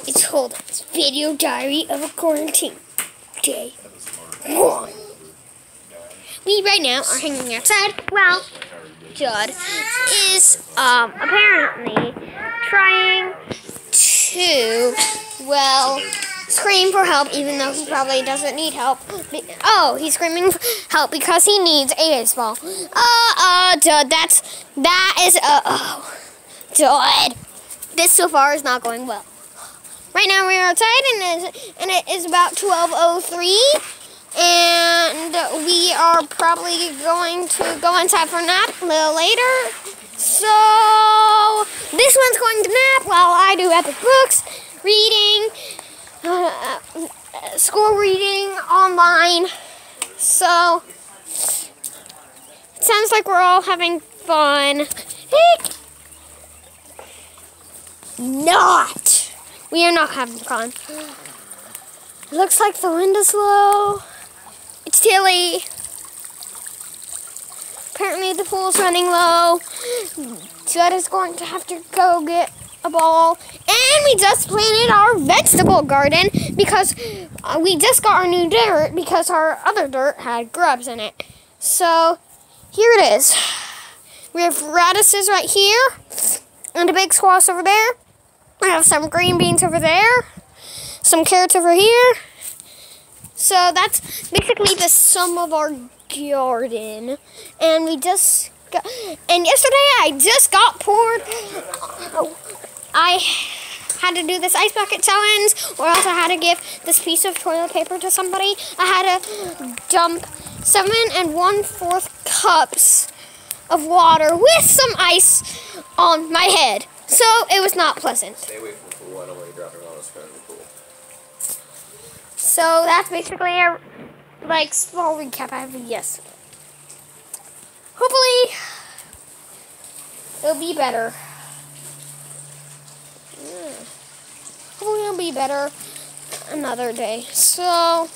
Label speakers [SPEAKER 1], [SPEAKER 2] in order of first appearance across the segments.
[SPEAKER 1] It's Holden's video diary of a quarantine day one. We right now are hanging outside. Well, Judd is um, apparently trying to, well, scream for help, even though he probably doesn't need help. Oh, he's screaming for help because he needs a baseball. Uh, uh, Judd, that's, that is, uh, oh, Judd. This so far is not going well. Right now we're outside and, and it is about 12.03 and we are probably going to go inside for a nap a little later. So this one's going to nap while I do epic books, reading, uh, school reading online. So it sounds like we're all having fun. Not. We are not having fun. Looks like the wind is low. It's Tilly. Apparently the pool's running low. Judd is going to have to go get a ball. And we just planted our vegetable garden because uh, we just got our new dirt because our other dirt had grubs in it. So here it is. We have radishes right here and a big squash over there. I have some green beans over there, some carrots over here, so that's basically the sum of our garden. And we just got, and yesterday I just got poured, I had to do this ice bucket challenge, or else I had to give this piece of toilet paper to somebody. I had to dump seven and one fourth cups of water with some ice on my head. So it was not pleasant.
[SPEAKER 2] Stay away from pool. I don't want you dropping all this in the pool.
[SPEAKER 1] So that's basically a like small recap I have yesterday. Hopefully it'll be better. Yeah. Hopefully it'll be better another day. So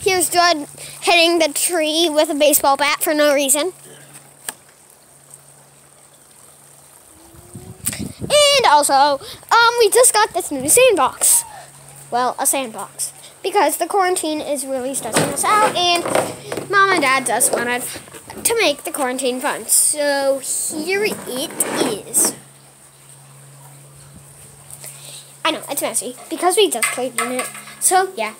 [SPEAKER 1] here's Judd hitting the tree with a baseball bat for no reason. And also, um, we just got this new sandbox well, a sandbox. Because the quarantine is really stressing us out, and mom and dad just wanted to make the quarantine fun. So here it is. I know, it's messy, because we just played in it. So, yeah.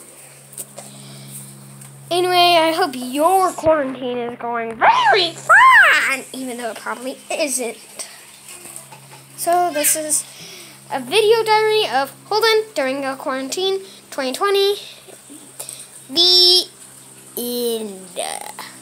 [SPEAKER 1] Anyway, I hope your quarantine is going very fun, even though it probably isn't. So this is a video diary of Holden during a quarantine 2020. The end.